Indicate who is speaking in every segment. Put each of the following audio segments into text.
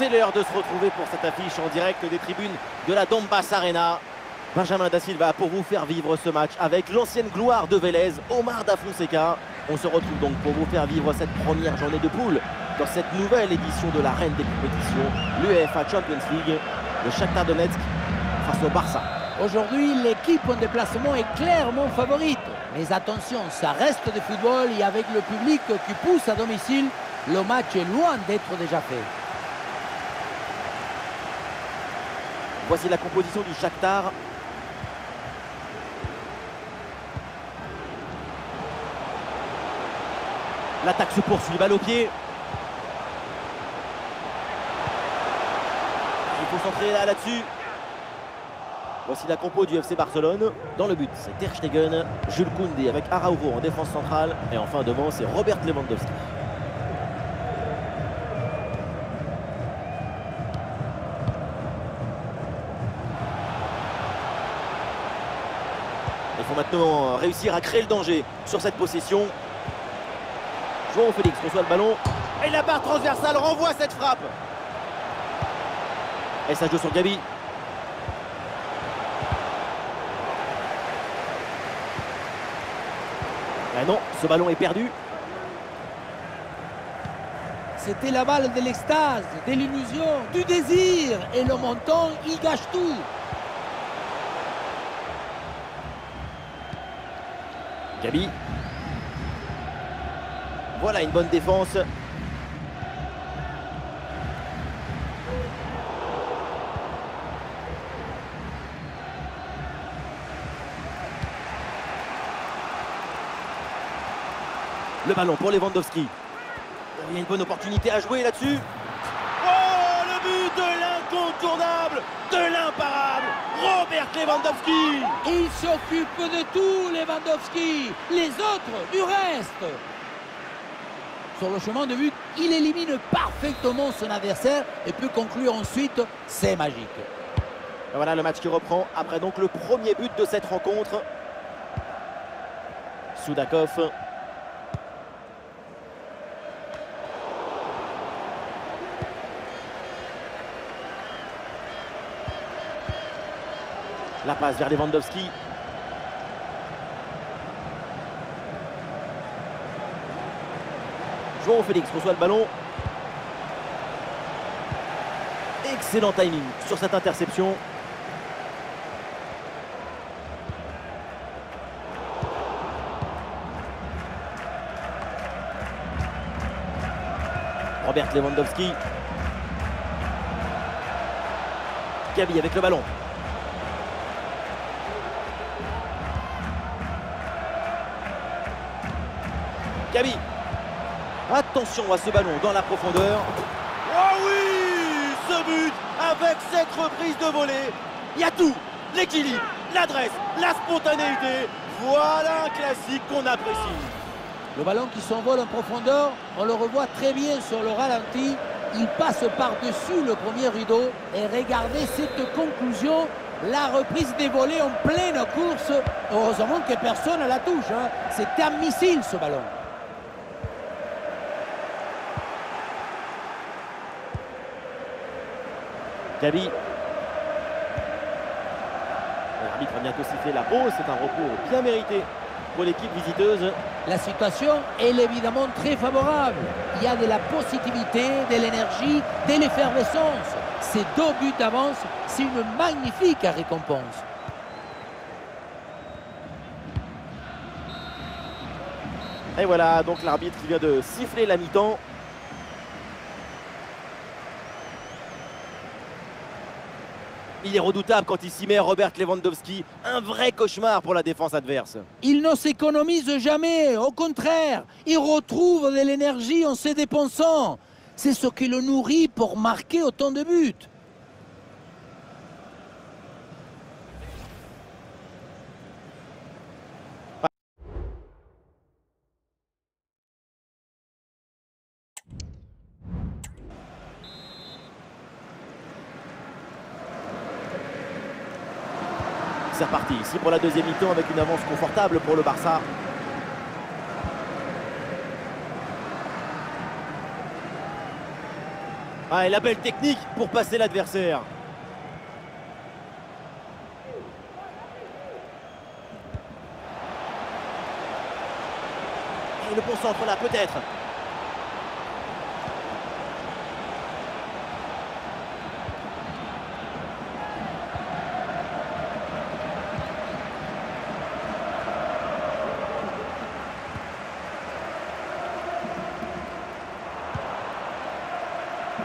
Speaker 1: C'est l'heure de se retrouver pour cette affiche en direct des tribunes de la Donbass Arena. Benjamin Da Silva pour vous faire vivre ce match avec l'ancienne gloire de Vélez, Omar Da Fonseca. On se retrouve donc pour vous faire vivre cette première journée de poule dans cette nouvelle édition de la reine des compétitions, l'UEFA Champions League, le Shakhtar Donetsk face au Barça.
Speaker 2: Aujourd'hui, l'équipe en déplacement est clairement favorite. Mais attention, ça reste du football et avec le public qui pousse à domicile, le match est loin d'être déjà fait.
Speaker 1: Voici la composition du Shakhtar. L'attaque se poursuit, balle au pied. Il faut s'entrer là-dessus. Voici la compo du FC Barcelone. Dans le but, c'est Ter Stegen, Jules Koundé avec Araujo en défense centrale. Et enfin devant, c'est Robert Lewandowski. Il faut maintenant réussir à créer le danger sur cette possession. João Félix reçoit le ballon. Et la barre transversale renvoie cette frappe. Et ça joue sur Gabi. Ah non, ce ballon est perdu.
Speaker 2: C'était la balle de l'extase, de l'illusion, du désir. Et le montant, il gâche tout.
Speaker 1: Gabi. Voilà une bonne défense. Le ballon pour Lewandowski. Il y a une bonne opportunité à jouer là-dessus. L'incontournable, de l'imparable, Robert Lewandowski.
Speaker 2: Il s'occupe de tout, Lewandowski. Les autres, du reste. Sur le chemin de but, il élimine parfaitement son adversaire et peut conclure ensuite. C'est magique.
Speaker 1: Et voilà le match qui reprend après donc le premier but de cette rencontre. Soudakov. La passe vers Lewandowski. João Félix reçoit le ballon. Excellent timing sur cette interception. Robert Lewandowski. Gabi avec le ballon. Gabi. Attention à ce ballon dans la profondeur. Oh oui Ce but avec cette reprise de volée. Il y a tout. L'équilibre, l'adresse, la spontanéité. Voilà un classique qu'on apprécie.
Speaker 2: Le ballon qui s'envole en profondeur, on le revoit très bien sur le ralenti. Il passe par-dessus le premier rideau. Et regardez cette conclusion. La reprise des volets en pleine course. Heureusement que personne ne la touche. Hein. C'est un missile ce ballon.
Speaker 1: Gabi. L'arbitre a bientôt sifflé la pause. C'est un recours bien mérité pour l'équipe visiteuse.
Speaker 2: La situation est évidemment très favorable. Il y a de la positivité, de l'énergie, de l'effervescence. Ces deux buts d'avance, c'est une magnifique récompense.
Speaker 1: Et voilà donc l'arbitre qui vient de siffler la mi-temps. Il est redoutable quand il s'y met, Robert Lewandowski. Un vrai cauchemar pour la défense adverse.
Speaker 2: Il ne s'économise jamais, au contraire. Il retrouve de l'énergie en se dépensant. C'est ce qui le nourrit pour marquer autant de buts.
Speaker 1: C'est ici pour la deuxième mi-temps avec une avance confortable pour le Barça. Ah, et la belle technique pour passer l'adversaire. Et le bon centre là, peut-être.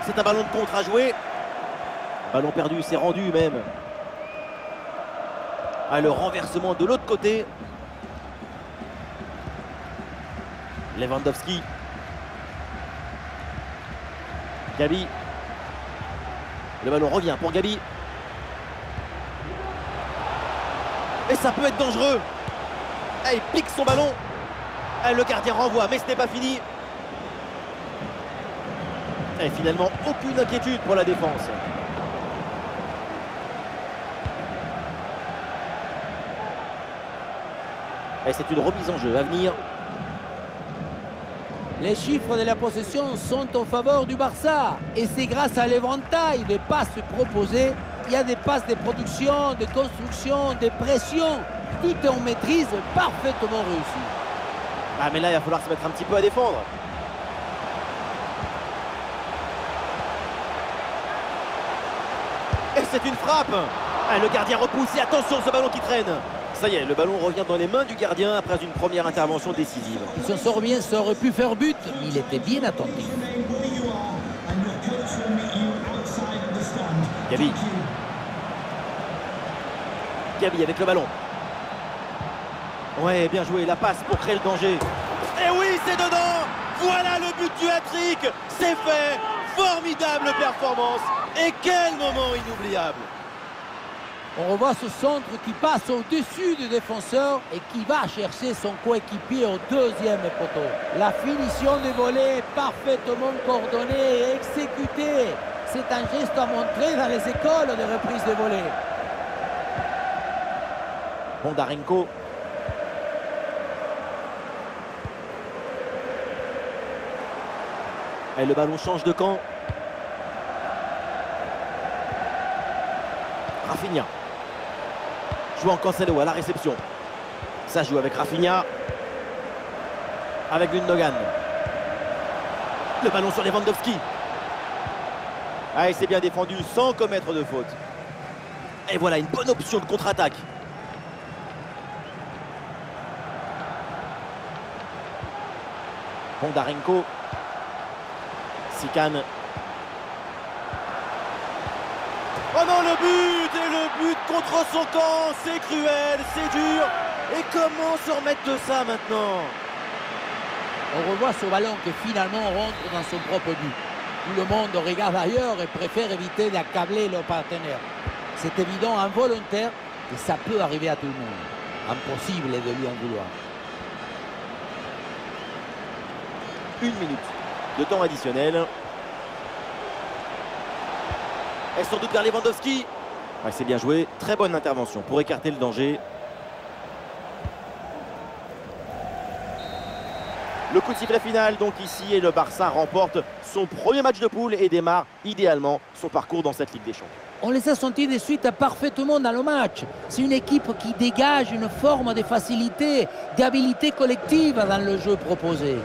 Speaker 1: C'est un ballon de contre à jouer. Ballon perdu, c'est rendu même. Ah, le renversement de l'autre côté. Lewandowski. Gabi. Le ballon revient pour Gabi. Et ça peut être dangereux. Ah, il pique son ballon. Ah, le gardien renvoie, mais ce n'est pas fini. Et finalement, aucune inquiétude pour la défense. Et c'est une remise en jeu à venir.
Speaker 2: Les chiffres de la possession sont en faveur du Barça. Et c'est grâce à l'éventail des passes proposées. Il y a des passes de production, de construction, de pression. Tout est en maîtrise parfaitement réussi.
Speaker 1: Ah mais là, il va falloir se mettre un petit peu à défendre. Et c'est une frappe ah, Le gardien repousse et attention ce ballon qui traîne ça y est, le ballon revient dans les mains du gardien après une première intervention décisive.
Speaker 2: Il se sort bien, ça aurait pu faire but, mais il était bien attentif.
Speaker 1: Gabi. Gabi avec le ballon. Ouais, bien joué, la passe pour créer le danger. Et oui, c'est dedans Voilà le but du hat-trick C'est fait Formidable performance Et quel moment inoubliable
Speaker 2: on revoit ce centre qui passe au-dessus du défenseur et qui va chercher son coéquipier au deuxième poteau. La finition du volet est parfaitement coordonnée et exécutée. C'est un geste à montrer dans les écoles de reprise de volets.
Speaker 1: Bondarenko. Et le ballon change de camp. Rafinha en Cancelo à la réception. Ça joue avec Rafinha. Avec Gundogan. Le ballon sur Lewandowski. Ah, il s'est bien défendu sans commettre de faute. Et voilà une bonne option de contre-attaque. Bondarenko. Sikan Oh non, le but Et le but contre son camp C'est cruel, c'est dur Et comment se remettre de ça maintenant?
Speaker 2: On revoit ce ballon qui finalement rentre dans son propre but. Tout le monde regarde ailleurs et préfère éviter d'accabler leur partenaire. C'est évident, involontaire, et ça peut arriver à tout le monde. Impossible de lui en vouloir.
Speaker 1: Une minute de temps additionnel. Et sans doute vers Lewandowski. c'est bien joué. Très bonne intervention pour écarter le danger. Le coup de sifflet final donc ici et le Barça remporte son premier match de poule et démarre idéalement son parcours dans cette Ligue des Champions.
Speaker 2: On les a sentis de suite parfaitement dans le match. C'est une équipe qui dégage une forme de facilité, d'habilité collective dans le jeu proposé.